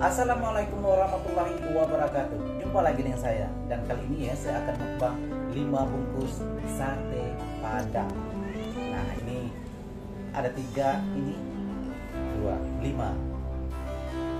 Assalamualaikum warahmatullahi wabarakatuh. Jumpa lagi dengan saya. Dan kali ini ya saya akan mukbang 5 bungkus sate padang. Nah ini ada tiga ini dua lima.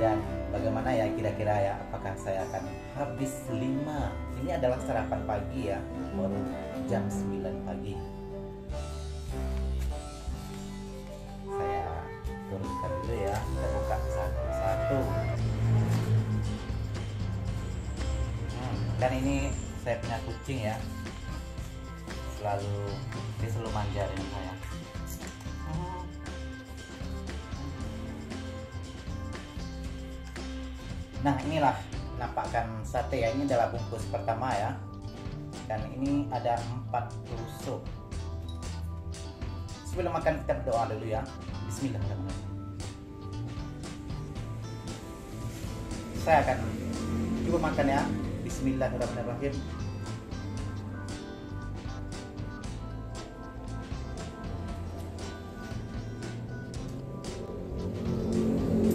Dan bagaimana ya kira-kira ya apakah saya akan habis lima? Ini adalah sarapan pagi ya baru jam 9 pagi kan ini saya punya kucing ya. Selalu dia selalu manja dengan saya. Nah inilah nampakkan sate ya. Ini adalah bungkus pertama ya. Dan ini ada empat tusuk. Sebelum makan kita berdoa dulu ya. Bismillahirrahmanirrahim saya akan coba makan ya Bismillahirrahmanirrahim.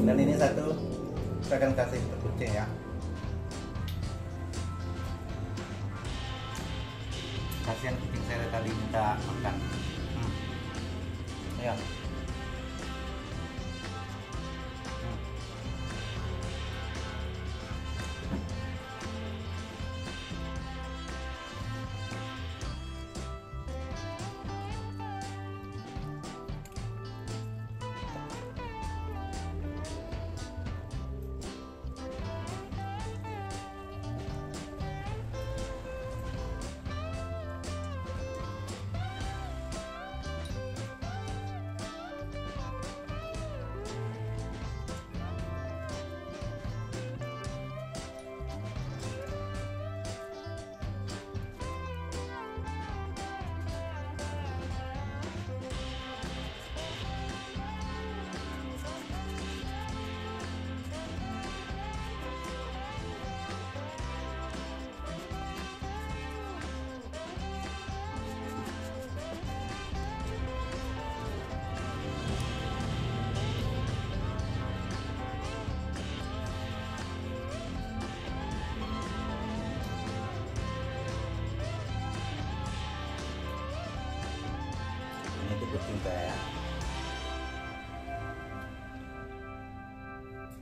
Dan ini satu saya akan kasih ke kucing ya. Kasihan kucing saya tadi minta makan. Hmm. ya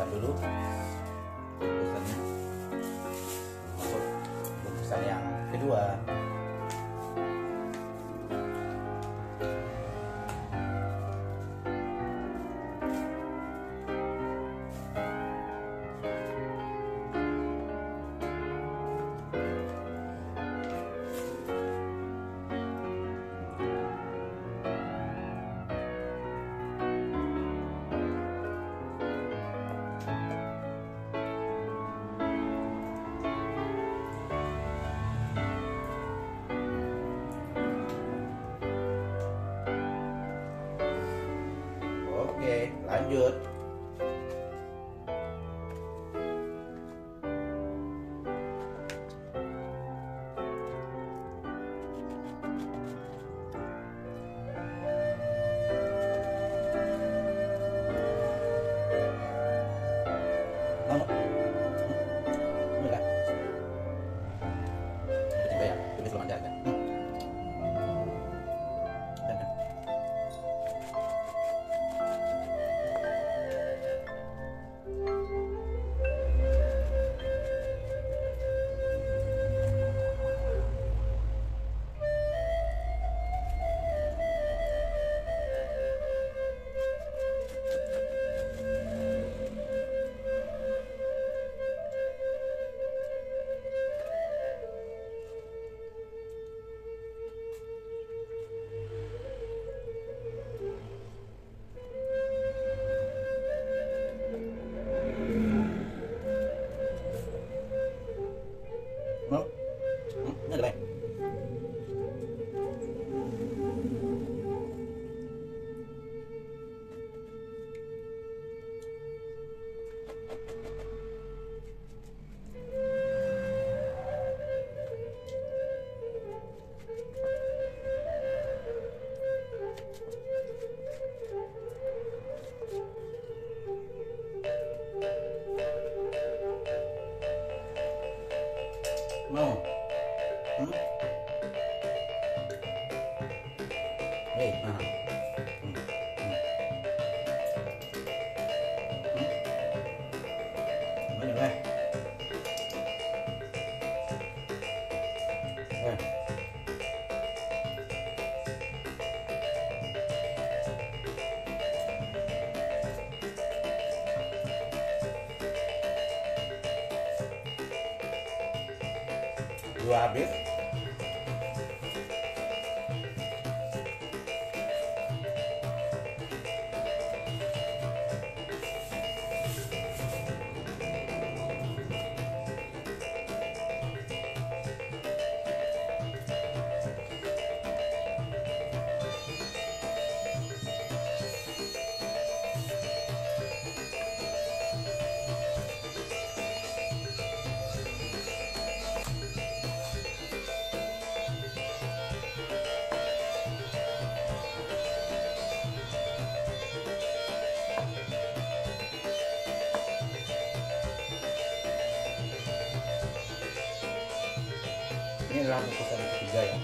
bersihkan dulu. Bungkusannya masuk bungkusan yang kedua lanjut. No. Dua habis ini adalah bungkusan ketiga ya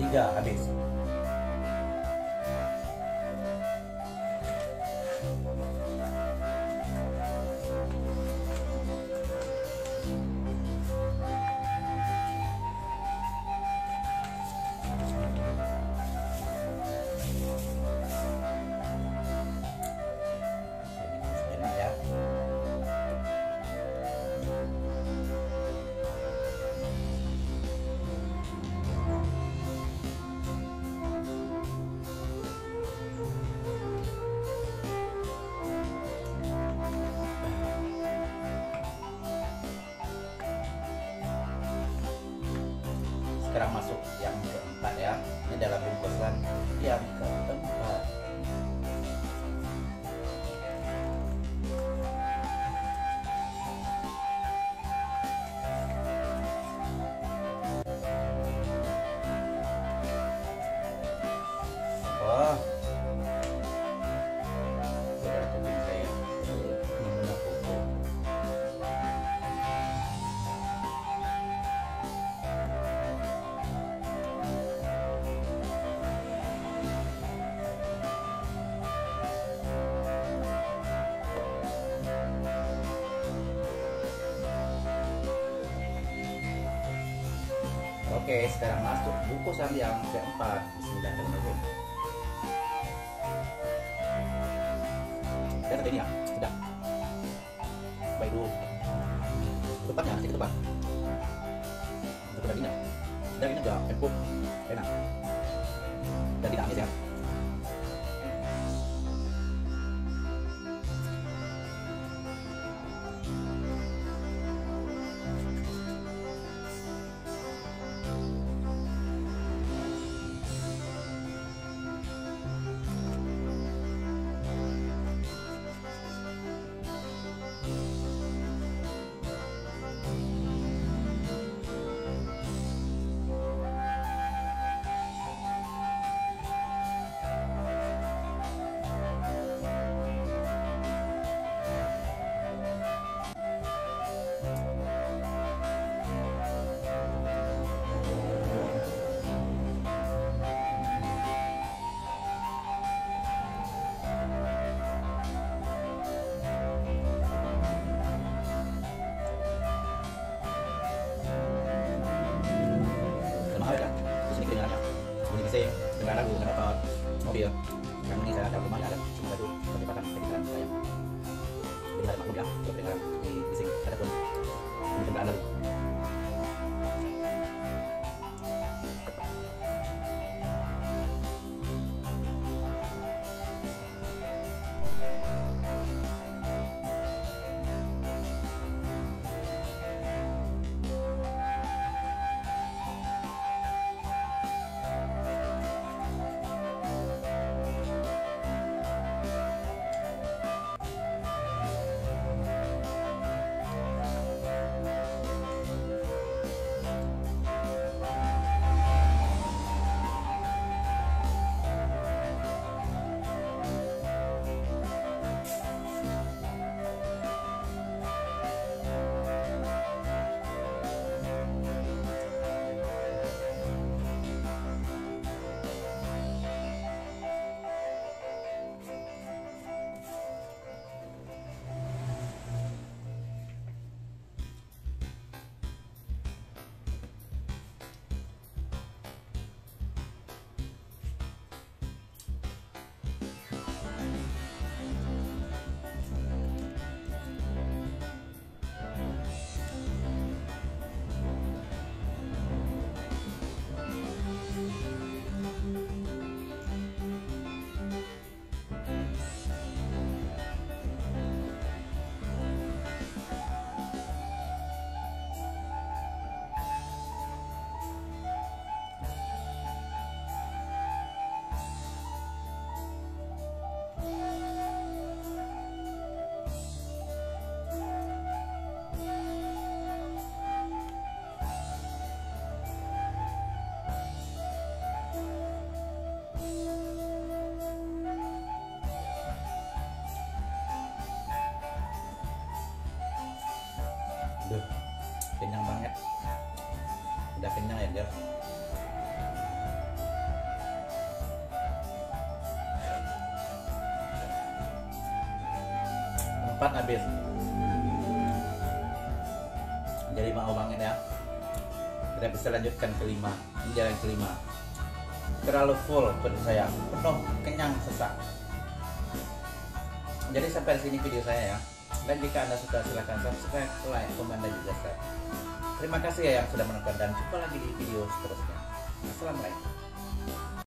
Oh. tiga Oke, sekarang masuk bungkusan yang keempat. Bismillahirrahmanirrahim. Saya ini ya, sudah. Baik dulu. Tepatnya sedikit tepat. Untuk dagingnya, dagingnya juga empuk, enak. Sekarang gue dapat mobil? Yang ini saya ada rumah ada baru kecepatan kecepatan saya jadi ada makhluk ya ketika di bising ada pun tempat lalu Jeff. Empat habis. Jadi mau banget ya. Kita bisa lanjutkan kelima. Ini jalan kelima. Terlalu full perut saya, penuh, kenyang, sesak. Jadi sampai sini video saya ya. Dan jika Anda suka silahkan subscribe, like, komen, dan juga share. Terima kasih ya yang sudah menonton dan jumpa lagi di video seterusnya. Assalamualaikum.